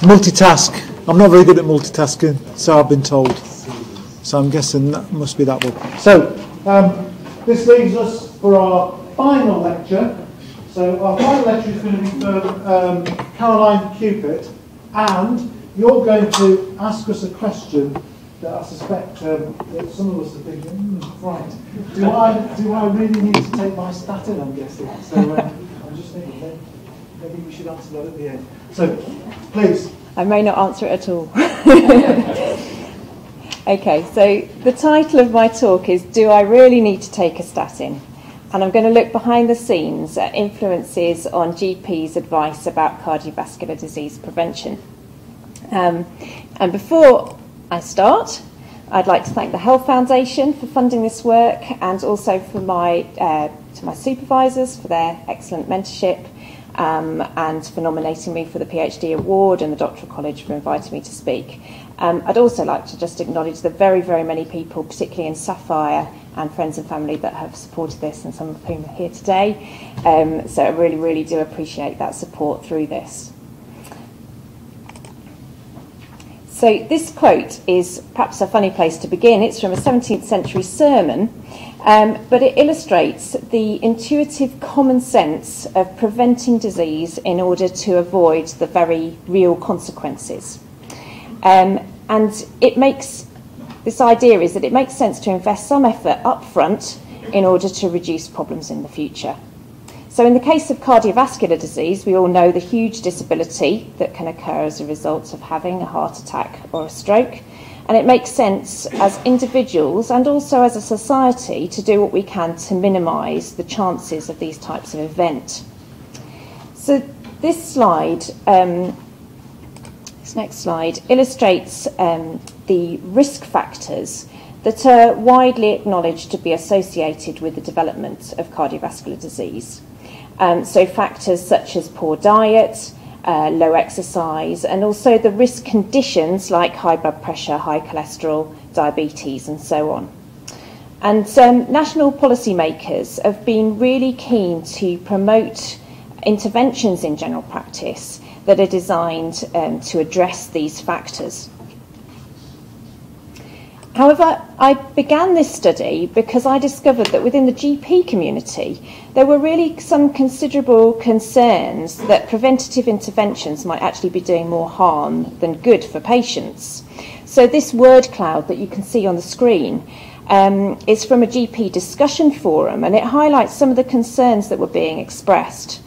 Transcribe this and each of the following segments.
multitask. I'm not very good at multitasking, so I've been told. So I'm guessing that must be that one. So um, this leaves us for our final lecture. So our final lecture is going to be for um, Caroline Cupit, and you're going to ask us a question that I suspect um, that some of us are thinking, mm, right, do I, do I really need to take my statin, I'm guessing. So um, I'm just thinking, maybe we should answer that at the end. So, please. I may not answer it at all. okay, so the title of my talk is Do I Really Need to Take a Statin? And I'm going to look behind the scenes at influences on GP's advice about cardiovascular disease prevention. Um, and before I start, I'd like to thank the Health Foundation for funding this work and also for my, uh, to my supervisors for their excellent mentorship um, and for nominating me for the PhD award and the Doctoral College for inviting me to speak. Um, I'd also like to just acknowledge the very, very many people, particularly in Sapphire and friends and family, that have supported this, and some of whom are here today. Um, so I really, really do appreciate that support through this. So this quote is perhaps a funny place to begin. It's from a 17th century sermon, um, but it illustrates the intuitive common sense of preventing disease in order to avoid the very real consequences. Um, and it makes this idea is that it makes sense to invest some effort up front in order to reduce problems in the future. So, in the case of cardiovascular disease, we all know the huge disability that can occur as a result of having a heart attack or a stroke. And it makes sense as individuals and also as a society to do what we can to minimise the chances of these types of event. So, this slide, um, this next slide, illustrates um, the risk factors that are widely acknowledged to be associated with the development of cardiovascular disease. Um, so, factors such as poor diet, uh, low exercise, and also the risk conditions like high blood pressure, high cholesterol, diabetes, and so on. And um, national policymakers have been really keen to promote interventions in general practice that are designed um, to address these factors. However, I began this study because I discovered that within the GP community, there were really some considerable concerns that preventative interventions might actually be doing more harm than good for patients. So, this word cloud that you can see on the screen um, is from a GP discussion forum and it highlights some of the concerns that were being expressed.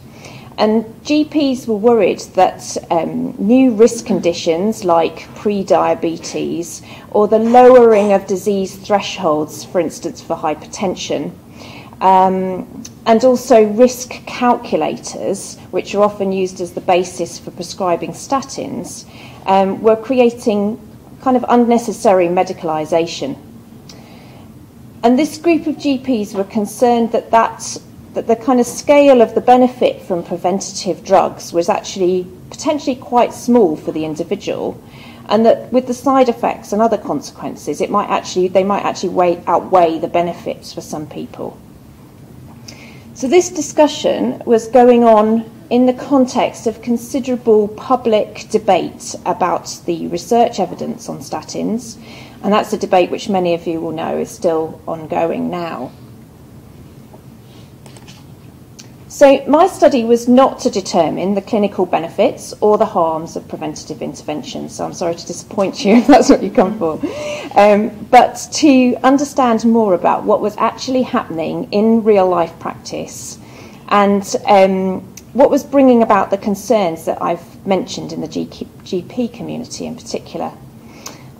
And GPs were worried that um, new risk conditions like pre-diabetes or the lowering of disease thresholds, for instance, for hypertension, um, and also risk calculators, which are often used as the basis for prescribing statins, um, were creating kind of unnecessary medicalisation. And this group of GPs were concerned that that that the kind of scale of the benefit from preventative drugs was actually potentially quite small for the individual and that with the side effects and other consequences it might actually they might actually weigh, outweigh the benefits for some people. So this discussion was going on in the context of considerable public debate about the research evidence on statins and that's a debate which many of you will know is still ongoing now So, my study was not to determine the clinical benefits or the harms of preventative intervention. So, I'm sorry to disappoint you if that's what you come for. Um, but to understand more about what was actually happening in real life practice and um, what was bringing about the concerns that I've mentioned in the GP community in particular.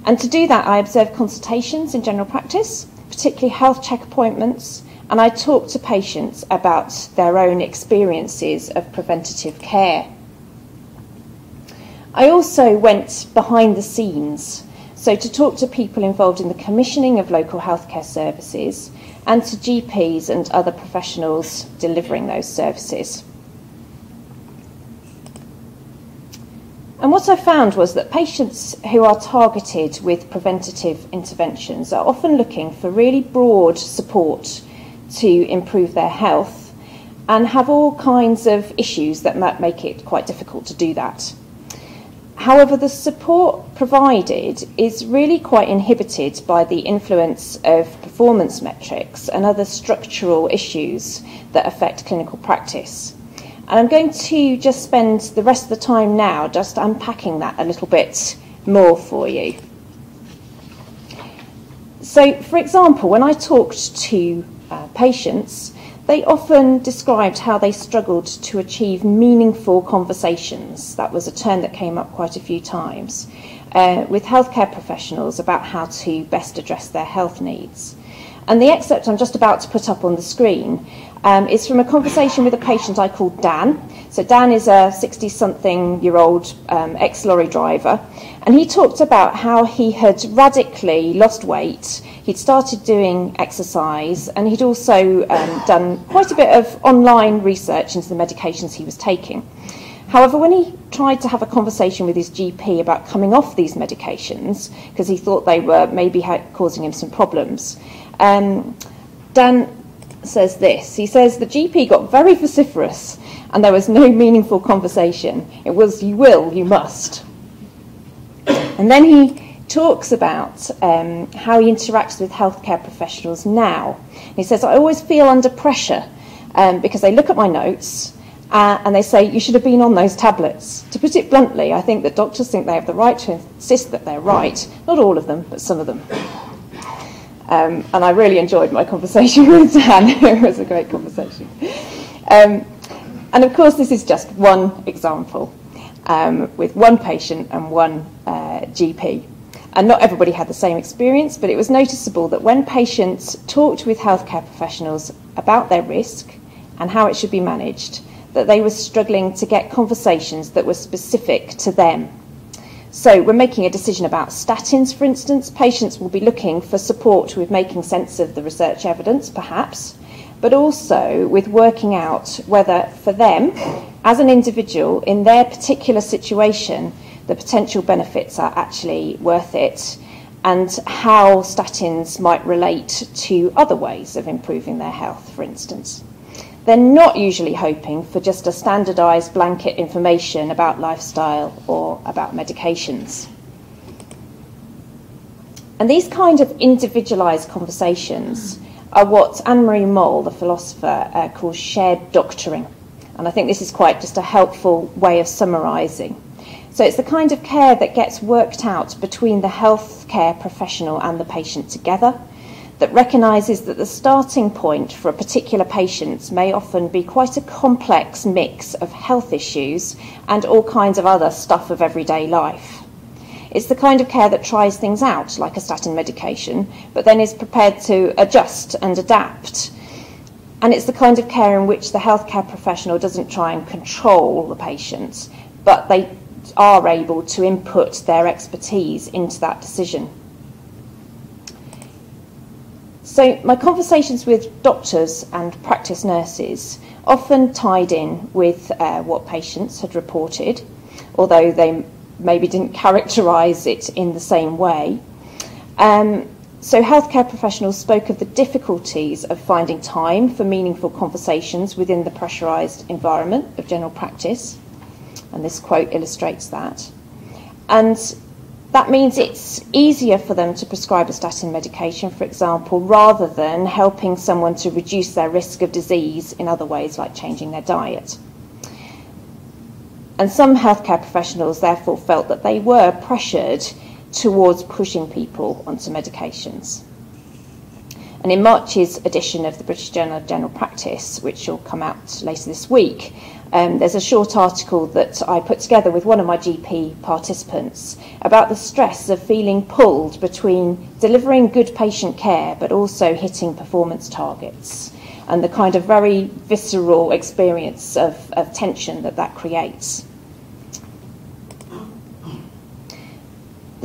And to do that, I observed consultations in general practice, particularly health check appointments and I talked to patients about their own experiences of preventative care. I also went behind the scenes, so to talk to people involved in the commissioning of local healthcare services and to GPs and other professionals delivering those services. And what I found was that patients who are targeted with preventative interventions are often looking for really broad support to improve their health and have all kinds of issues that might make it quite difficult to do that. However, the support provided is really quite inhibited by the influence of performance metrics and other structural issues that affect clinical practice. And I'm going to just spend the rest of the time now just unpacking that a little bit more for you. So, for example, when I talked to uh, patients, they often described how they struggled to achieve meaningful conversations. That was a term that came up quite a few times uh, with healthcare professionals about how to best address their health needs. And the excerpt I'm just about to put up on the screen um, is from a conversation with a patient I called Dan. So, Dan is a 60 something year old um, ex lorry driver, and he talked about how he had radically lost weight. He'd started doing exercise, and he'd also um, done quite a bit of online research into the medications he was taking. However, when he tried to have a conversation with his GP about coming off these medications, because he thought they were maybe causing him some problems, um, Dan says this. He says the GP got very vociferous and there was no meaningful conversation. It was, you will, you must. And then he talks about um, how he interacts with healthcare professionals now. He says, I always feel under pressure um, because they look at my notes uh, and they say, you should have been on those tablets. To put it bluntly, I think that doctors think they have the right to insist that they're right. Not all of them, but some of them. Um, and I really enjoyed my conversation with Dan. it was a great conversation. Um, and of course, this is just one example um, with one patient and one uh, GP. And not everybody had the same experience, but it was noticeable that when patients talked with healthcare professionals about their risk and how it should be managed, that they were struggling to get conversations that were specific to them so, we're making a decision about statins, for instance. Patients will be looking for support with making sense of the research evidence, perhaps, but also with working out whether, for them, as an individual, in their particular situation, the potential benefits are actually worth it and how statins might relate to other ways of improving their health, for instance. They're not usually hoping for just a standardized blanket information about lifestyle or about medications. And these kind of individualized conversations are what Annemarie Mol, the philosopher, uh, calls shared doctoring. And I think this is quite just a helpful way of summarizing. So it's the kind of care that gets worked out between the healthcare professional and the patient together that recognises that the starting point for a particular patient may often be quite a complex mix of health issues and all kinds of other stuff of everyday life. It's the kind of care that tries things out, like a statin medication, but then is prepared to adjust and adapt. And it's the kind of care in which the healthcare professional doesn't try and control the patient, but they are able to input their expertise into that decision. So, my conversations with doctors and practice nurses often tied in with uh, what patients had reported, although they maybe didn't characterise it in the same way. Um, so, healthcare professionals spoke of the difficulties of finding time for meaningful conversations within the pressurised environment of general practice, and this quote illustrates that. And that means it's easier for them to prescribe a statin medication, for example, rather than helping someone to reduce their risk of disease in other ways like changing their diet. And some healthcare professionals therefore felt that they were pressured towards pushing people onto medications. And in March's edition of the British Journal of General Practice, which will come out later this week, um, there's a short article that I put together with one of my GP participants about the stress of feeling pulled between delivering good patient care but also hitting performance targets and the kind of very visceral experience of, of tension that that creates.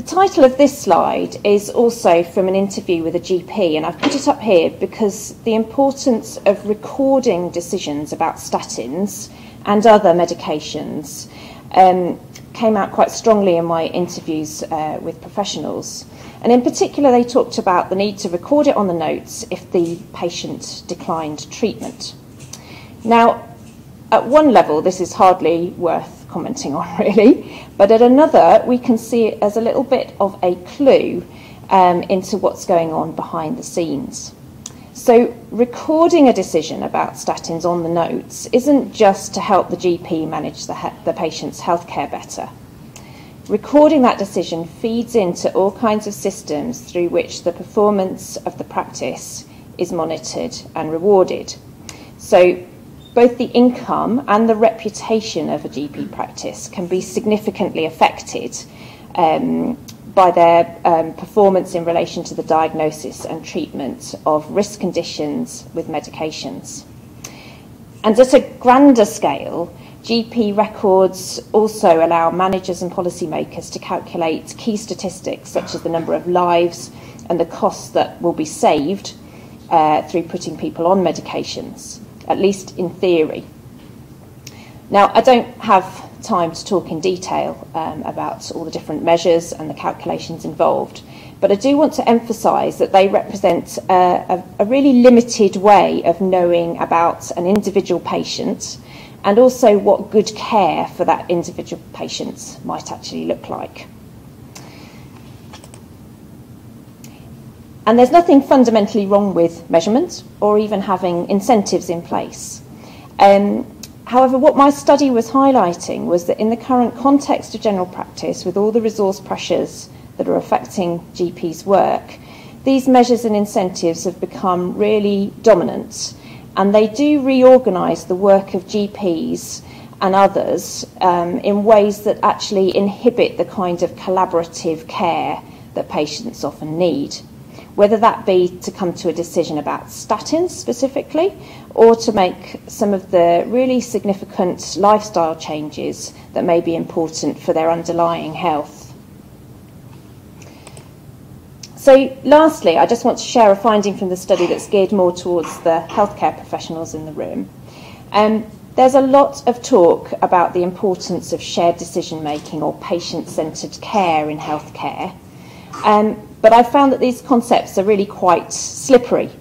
Title of this slide is also from an interview with a GP, and I've put it up here because the importance of recording decisions about statins and other medications um, came out quite strongly in my interviews uh, with professionals. And in particular, they talked about the need to record it on the notes if the patient declined treatment. Now, at one level, this is hardly worth commenting on, really. But at another, we can see it as a little bit of a clue um, into what's going on behind the scenes. So, recording a decision about statins on the notes isn't just to help the GP manage the, he- the patient's healthcare better. Recording that decision feeds into all kinds of systems through which the performance of the practice is monitored and rewarded. So, both the income and the reputation of a GP practice can be significantly affected um, by their um, performance in relation to the diagnosis and treatment of risk conditions with medications. And at a grander scale, GP records also allow managers and policymakers to calculate key statistics such as the number of lives and the costs that will be saved uh, through putting people on medications, at least in theory. Now, I don't have time to talk in detail um, about all the different measures and the calculations involved, but I do want to emphasise that they represent a, a, a really limited way of knowing about an individual patient and also what good care for that individual patient might actually look like. And there's nothing fundamentally wrong with measurement or even having incentives in place. Um, however, what my study was highlighting was that in the current context of general practice, with all the resource pressures that are affecting GPs' work, these measures and incentives have become really dominant and they do reorganise the work of GPs and others um, in ways that actually inhibit the kind of collaborative care that patients often need. Whether that be to come to a decision about statins specifically, or to make some of the really significant lifestyle changes that may be important for their underlying health. So, lastly, I just want to share a finding from the study that's geared more towards the healthcare professionals in the room. Um, there's a lot of talk about the importance of shared decision making or patient centred care in healthcare, um, but I found that these concepts are really quite slippery.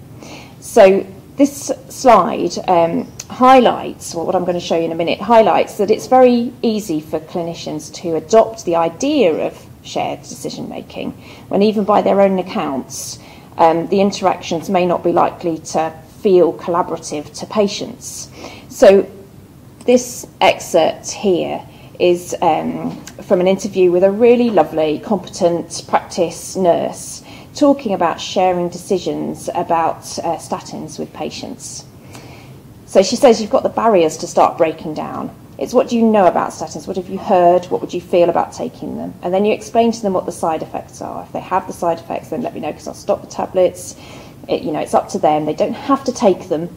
So, this slide um, highlights, well, what I'm going to show you in a minute, highlights that it's very easy for clinicians to adopt the idea of shared decision making, when even by their own accounts, um, the interactions may not be likely to feel collaborative to patients. So, this excerpt here is um, from an interview with a really lovely, competent practice nurse talking about sharing decisions about uh, statins with patients. So she says you've got the barriers to start breaking down. It's what do you know about statins? What have you heard? What would you feel about taking them? And then you explain to them what the side effects are. If they have the side effects, then let me know because I'll stop the tablets. It, you know, it's up to them. They don't have to take them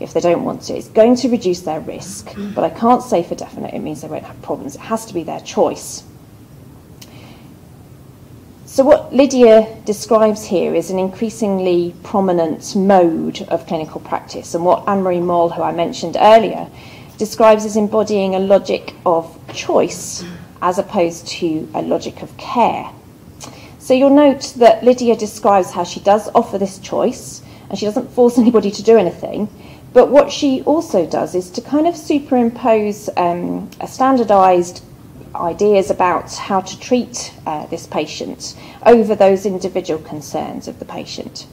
if they don't want to. It's going to reduce their risk, but I can't say for definite it means they won't have problems. It has to be their choice. So, what Lydia describes here is an increasingly prominent mode of clinical practice, and what Annemarie Mol, who I mentioned earlier, describes as embodying a logic of choice as opposed to a logic of care. So you'll note that Lydia describes how she does offer this choice and she doesn't force anybody to do anything. But what she also does is to kind of superimpose um, standardized ideas about how to treat uh, this patient over those individual concerns of the patient.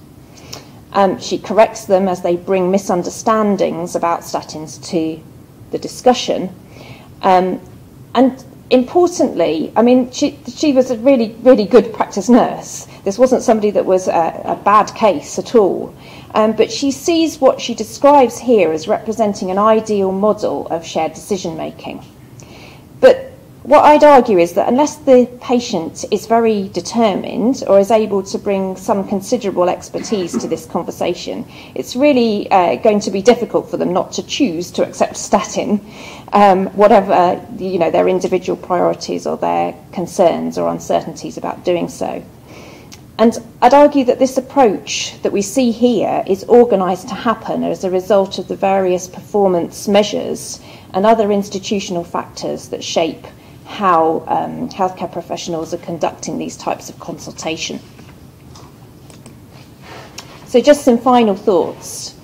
Um, she corrects them as they bring misunderstandings about statins to the discussion. Um, and importantly, I mean, she, she was a really, really good practice nurse. This wasn't somebody that was a, a bad case at all. Um, but she sees what she describes here as representing an ideal model of shared decision making. But what I'd argue is that unless the patient is very determined or is able to bring some considerable expertise to this conversation, it's really uh, going to be difficult for them not to choose to accept statin, um, whatever you know their individual priorities or their concerns or uncertainties about doing so. And I'd argue that this approach that we see here is organised to happen as a result of the various performance measures and other institutional factors that shape how um, healthcare professionals are conducting these types of consultation. So, just some final thoughts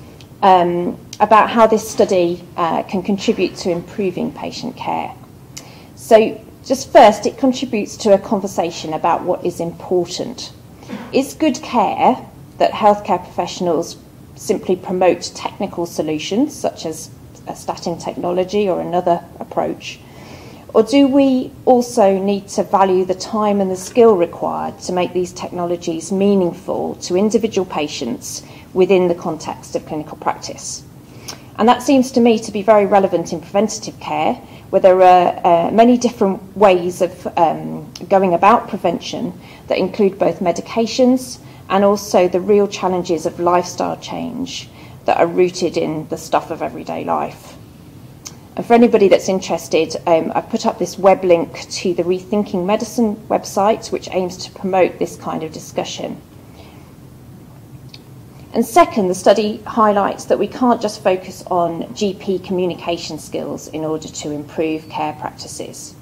um, about how this study uh, can contribute to improving patient care. So, just first, it contributes to a conversation about what is important. Is good care that healthcare professionals simply promote technical solutions, such as a statin technology or another approach? Or do we also need to value the time and the skill required to make these technologies meaningful to individual patients within the context of clinical practice? And that seems to me to be very relevant in preventative care, where there are uh, many different ways of um, going about prevention that include both medications and also the real challenges of lifestyle change that are rooted in the stuff of everyday life. And for anybody that's interested, um, I've put up this web link to the Rethinking Medicine website, which aims to promote this kind of discussion. And second, the study highlights that we can't just focus on GP communication skills in order to improve care practices.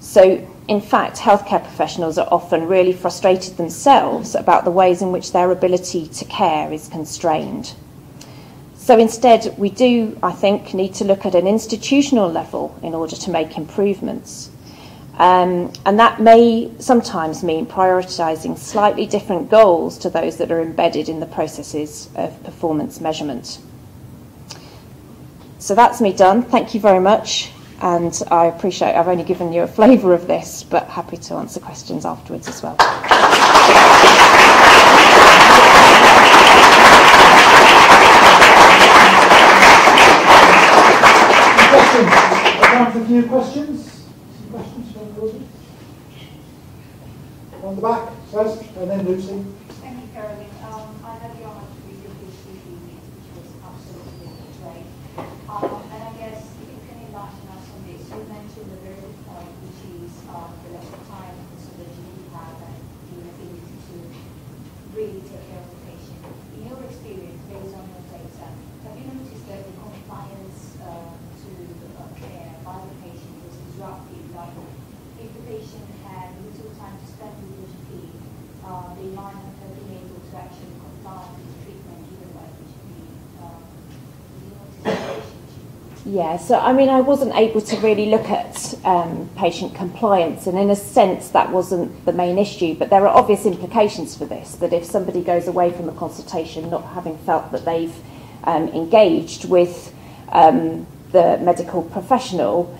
So, in fact, healthcare professionals are often really frustrated themselves about the ways in which their ability to care is constrained. So instead, we do, I think, need to look at an institutional level in order to make improvements. Um, and that may sometimes mean prioritising slightly different goals to those that are embedded in the processes of performance measurement. So that's me done. Thank you very much. And I appreciate I've only given you a flavour of this, but happy to answer questions afterwards as well. Time for a few questions from the audience. On the back first, and then Lucy. Thank you, Caroline. Um, I had the honor to read your PhD thesis, which was absolutely great. Um, and I guess if you can enlighten us on this, you mentioned the very good point, which is um, the less time and so that you have and the ability to really take care of the patient. In your experience, based on your data, have you noticed that the compliance uh, to uh, care by the patient was disrupted? Like, if the patient had little time to spend with the GP, uh, they might not have been able to actually comply with the treatment given by the GP. Uh, did you notice the relationship? Yeah, so I mean, I wasn't able to really look at um, patient compliance, and in a sense, that wasn't the main issue. But there are obvious implications for this that if somebody goes away from a consultation not having felt that they've um, engaged with um, the medical professional,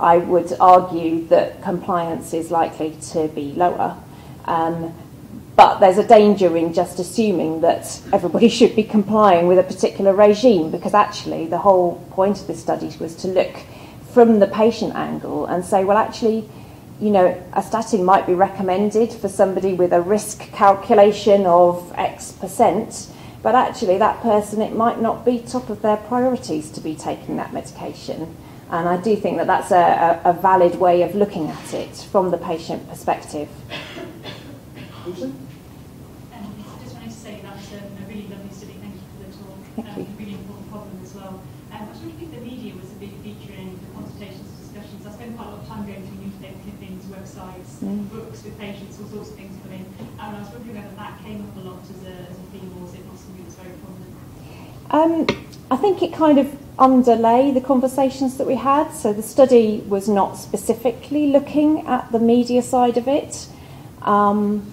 I would argue that compliance is likely to be lower. Um, but there's a danger in just assuming that everybody should be complying with a particular regime because actually the whole point of this study was to look from the patient angle and say, well, actually, you know, a statin might be recommended for somebody with a risk calculation of X percent, but actually that person, it might not be top of their priorities to be taking that medication. And I do think that that's a, a, a valid way of looking at it from the patient perspective. Um, I just wanted to say that was um, a really lovely study. Thank you for the talk. Thank um, you. Really important problem as well. Um, I was wondering if the media was a big feature in the consultations and discussions. I spent quite a lot of time going through newspaper clippings, websites, Mm. books with patients, all sorts of things come in. And I was wondering whether that came up a lot as a, as a theme or was it not something very prominent? Um, I think it kind of underlay the conversations that we had. So the study was not specifically looking at the media side of it, um,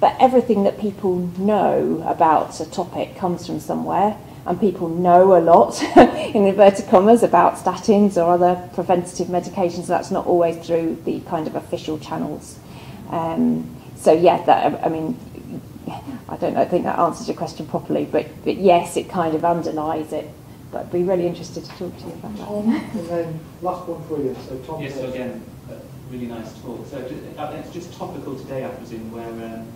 but everything that people know about a topic comes from somewhere, and people know a lot, in inverted commas, about statins or other preventative medications. That's not always through the kind of official channels. Um, so yeah, that I mean, I don't know, I think that answers your question properly, but, but yes, it kind of underlies it. But I'd be really interested to talk to you about that. And then last one for you. So Tom. Yes, so again, a really nice talk. So ju- uh, it's just topical today, I presume, where um,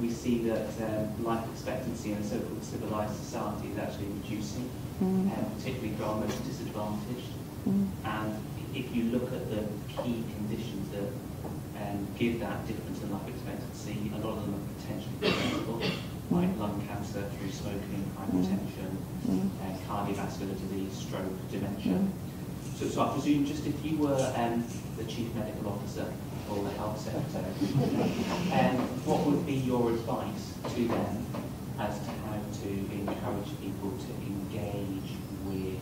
we see that um, life expectancy in a so-called civilized society is actually reducing, Mm. um, particularly for our most disadvantaged. Mm. And if you look at the key conditions that um, give that difference in life expectancy, a lot of them are potentially preventable, like lung cancer through smoking, hypertension, Mm. uh, cardiovascular disease, stroke, dementia. Mm. So, so I presume just if you were um, the chief medical officer or the health secretary, um, what would be your advice to them as to how to encourage people to engage with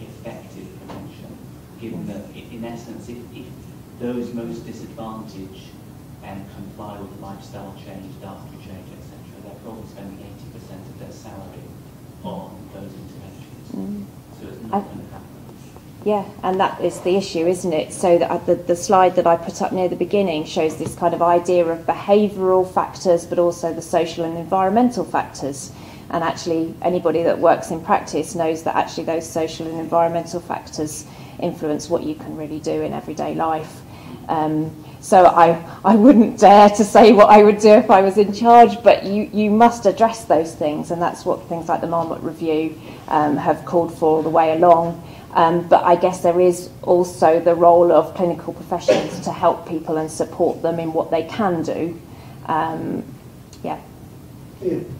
effective prevention given that in essence, if, if those most disadvantaged um, comply with lifestyle change, dietary change, etc., they're probably spending 80% of their salary on those interventions. So it's not I- going to happen. Yeah, and that is the issue, isn't it? So that uh, the, the slide that I put up near the beginning shows this kind of idea of behavioural factors, but also the social and environmental factors. And actually, anybody that works in practice knows that actually those social and environmental factors influence what you can really do in everyday life. Um, so I, I wouldn't dare to say what I would do if I was in charge, but you, you must address those things, and that's what things like the Marmot Review um, have called for all the way along. Um, but I guess there is also the role of clinical professionals to help people and support them in what they can do. Um, yeah. Ian,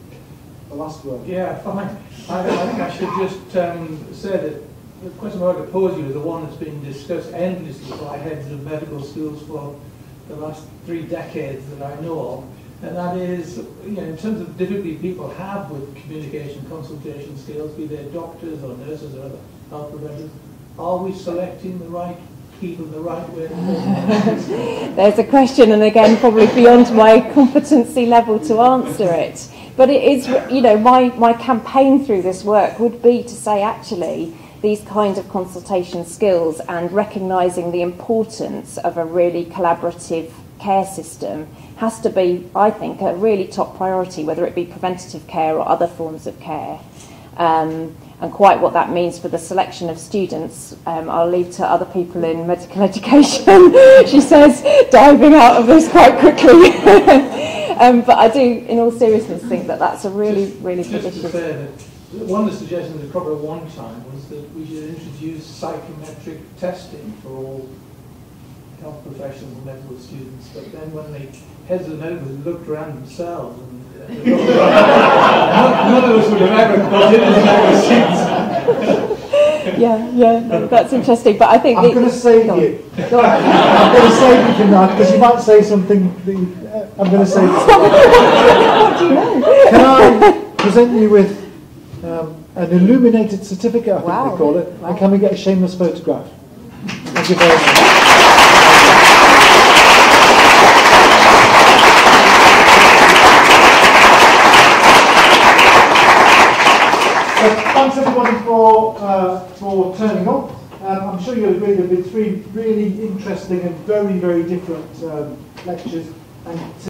the last word. Yeah, fine. I, I think I should just um, say that the question I want to pose you is the one that's been discussed endlessly by heads of medical schools for the last three decades that I know of. And that is, you know, in terms of difficulty people have with communication, consultation skills, be they doctors or nurses or other are we selecting the right people the right way? There's a question, and again, probably beyond my competency level to answer it. But it is, you know, my, my campaign through this work would be to say actually these kind of consultation skills and recognising the importance of a really collaborative care system has to be, I think, a really top priority, whether it be preventative care or other forms of care. Um, and quite what that means for the selection of students, um, I'll leave to other people in medical education, she says, diving out of this quite quickly. um, but I do, in all seriousness, think that that's a really, Just- really big Just issue. that one of the suggestions that probably at one time was that we should introduce psychometric testing for all health professionals and medical students, but then when the heads of the medical looked around themselves and uh, none, of us would have ever got into the since. Yeah, yeah, no, that's interesting. But I think I'm going to save on. you. I'm going to save you from that because you might say something. That you, uh, I'm going to say. what do you know? Can I present you with um, an illuminated certificate? I think Wow. they call it. Wow. And can we get a shameless photograph? Thank you very much. So thanks everybody for uh, for turning up. Um, I'm sure you'll agree there have been three really interesting and very very different um, lectures. And